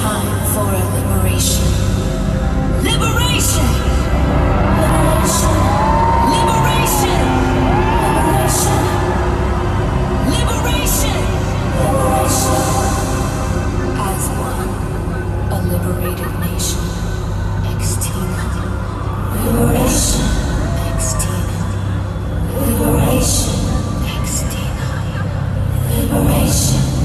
time for a liberation. Liberation! Liberation! Liberation! Liberation! Liberation! Liberation! As one, a liberated nation. Xtina. Liberation. Xtina. Liberation. Xtina. Liberation.